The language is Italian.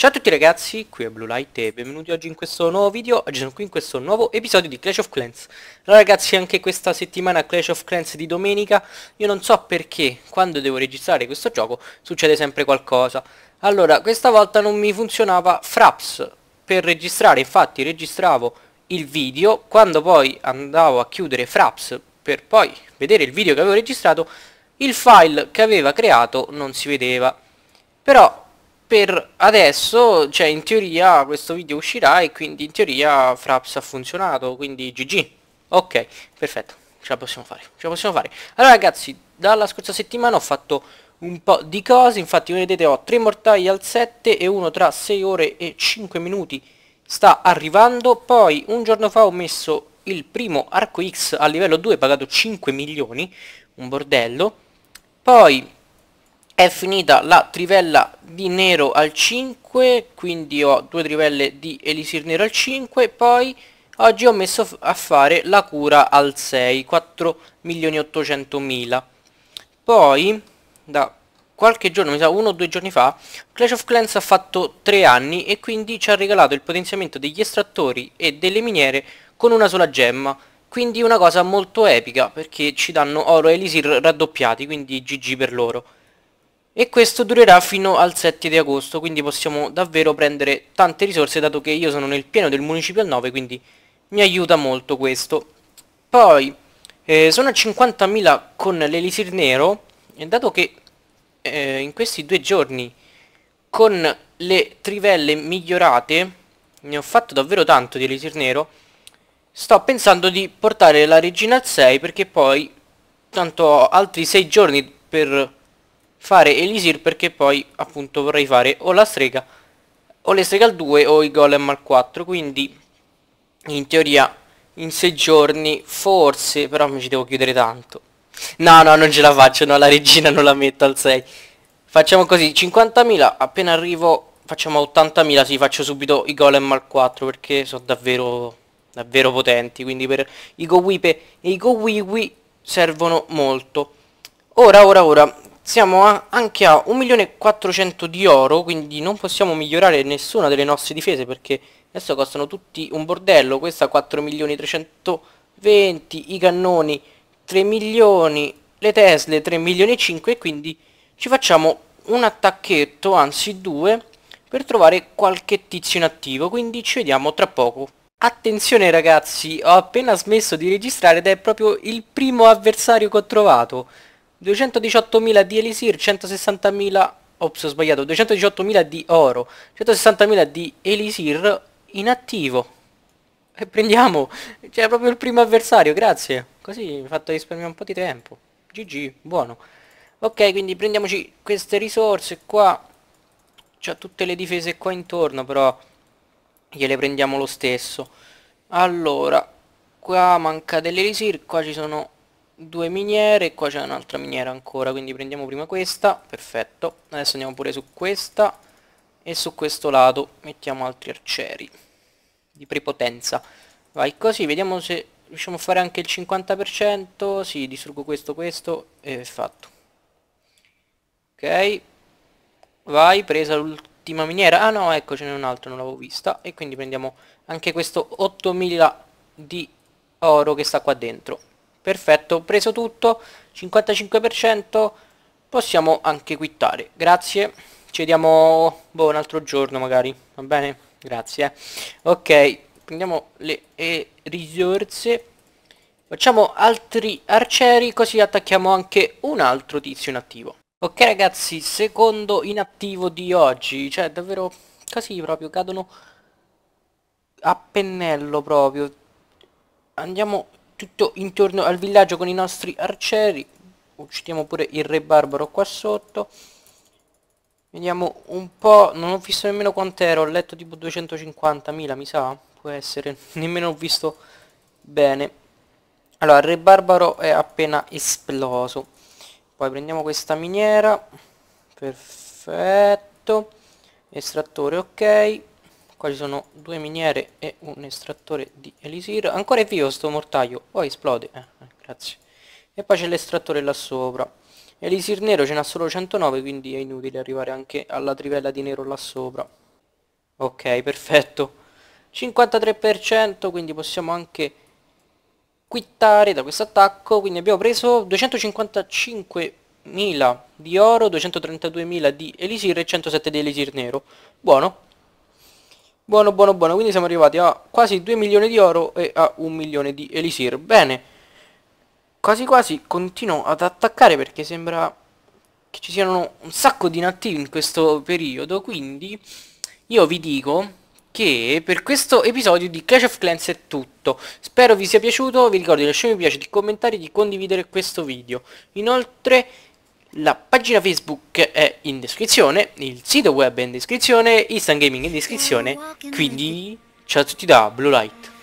Ciao a tutti ragazzi, qui è Blue Light e benvenuti oggi in questo nuovo video, oggi sono qui in questo nuovo episodio di Clash of Clans. Allora ragazzi anche questa settimana Clash of Clans di domenica, io non so perché quando devo registrare questo gioco succede sempre qualcosa. Allora questa volta non mi funzionava Fraps. Per registrare, infatti registravo il video. Quando poi andavo a chiudere Fraps per poi vedere il video che avevo registrato Il file che aveva creato non si vedeva. Però per adesso, cioè in teoria questo video uscirà e quindi in teoria Fraps ha funzionato, quindi GG. Ok, perfetto, ce la possiamo fare, ce la possiamo fare. Allora ragazzi, dalla scorsa settimana ho fatto un po' di cose, infatti come vedete ho 3 mortai al 7 e uno tra 6 ore e 5 minuti sta arrivando, poi un giorno fa ho messo il primo arco X a livello 2 pagato 5 milioni, un bordello, poi è finita la trivella di nero al 5 quindi ho due trivelle di elisir nero al 5 poi oggi ho messo a fare la cura al 6 4 milioni 800 mila poi da qualche giorno, mi sa uno o due giorni fa, Clash of Clans ha fatto 3 anni e quindi ci ha regalato il potenziamento degli estrattori e delle miniere con una sola gemma. Quindi una cosa molto epica perché ci danno oro e elisir raddoppiati, quindi GG per loro e questo durerà fino al 7 di agosto quindi possiamo davvero prendere tante risorse dato che io sono nel pieno del Municipal 9 quindi mi aiuta molto questo. Poi eh, sono a 50.000 con l'elisir nero e dato che eh, in questi due giorni con le trivelle migliorate ne ho fatto davvero tanto di elisir nero sto pensando di portare la regina al 6 perché poi tanto ho altri 6 giorni per fare Elisir perché poi appunto vorrei fare o la strega o le streghe al 2 o i golem al 4 quindi in teoria in 6 giorni forse però mi ci devo chiudere tanto. No no non ce la faccio no la regina non la metto al 6 facciamo così 50.000 appena arrivo facciamo 80.000 sì faccio subito i golem al 4 perché sono davvero davvero potenti. Quindi per i go wipe e i go wiwi servono molto. Ora ora ora siamo a, anche a 1.400.000 di oro, quindi non possiamo migliorare nessuna delle nostre difese perché adesso costano tutti un bordello, questa 4.320.000, i cannoni 3 milioni, le Tesle 3 milioni e 5 e quindi ci facciamo un attacchetto, anzi due, per trovare qualche tizio inattivo, quindi ci vediamo tra poco. Attenzione ragazzi, ho appena smesso di registrare ed è proprio il primo avversario che ho trovato. 218.000 di Elisir, 160.000... Ops, ho sbagliato. 218.000 di oro, 160.000 di Elisir inattivo. E prendiamo. C'è proprio il primo avversario, grazie. Così mi fatto risparmiare un po' di tempo. GG, buono. Ok, quindi prendiamoci queste risorse qua. C'ha tutte le difese qua intorno, però gliele prendiamo lo stesso. Allora, qua manca dell'Elisir, qua ci sono due miniere e qua c'è un'altra miniera ancora quindi prendiamo prima questa perfetto. Adesso andiamo pure su questa e su questo lato mettiamo altri arcieri di prepotenza. Vai così vediamo se riusciamo a fare anche il 50% sì distruggo questo questo e è fatto. Ok. Vai presa l'ultima miniera. Ah no ecco ce n'è un'altra non l'avevo vista. E quindi prendiamo anche questo 8000 di oro che sta qua dentro perfetto preso tutto. 55% possiamo anche quittare. Grazie. Ci vediamo boh, un altro giorno magari. Va bene? Grazie ok prendiamo le eh, risorse. Facciamo altri arcieri così attacchiamo anche un altro tizio inattivo. Ok ragazzi secondo inattivo di oggi. Cioè davvero così proprio cadono a pennello proprio. Andiamo tutto intorno al villaggio con i nostri arcieri. Uccidiamo pure il re barbaro qua sotto. Vediamo un po' non ho visto nemmeno quant'ero ho letto tipo 250.000 mi sa può essere nemmeno ho visto bene. Allora il re barbaro è appena esploso. Poi prendiamo questa miniera. Perfetto. Estrattore ok qua ci sono due miniere e un estrattore di elisir ancora è vivo sto mortaio poi esplode eh, eh, grazie e poi c'è l'estrattore là sopra elisir nero ce n'ha solo 109 quindi è inutile arrivare anche alla trivella di nero là sopra Ok, perfetto. 53%, quindi possiamo anche quittare da questo attacco. Quindi abbiamo preso 255.000 di oro, 232.000 di elisir e 107 di elisir nero. Buono. Buono, buono, buono. Quindi siamo arrivati a quasi 2 milioni di oro e a 1 milione di elisir. Bene. Quasi quasi continuo ad attaccare perché sembra che ci siano un sacco di inattivi in questo periodo. Quindi io vi dico che per questo episodio di Clash of Clans è tutto. Spero vi sia piaciuto. Vi ricordo di lasciare mi piace, di commentare, di condividere questo video. Inoltre... La pagina Facebook è in descrizione, il sito web è in descrizione, Instant Gaming è in descrizione, quindi ciao a tutti da Blue Light.